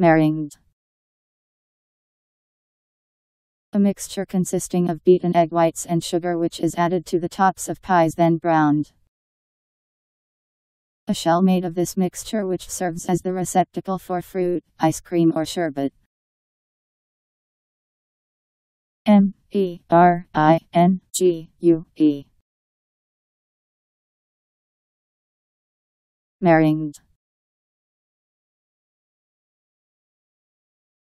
Meringue. A mixture consisting of beaten egg whites and sugar which is added to the tops of pies then browned. A shell made of this mixture which serves as the receptacle for fruit, ice cream or sherbet. M E R I N G U E Meringue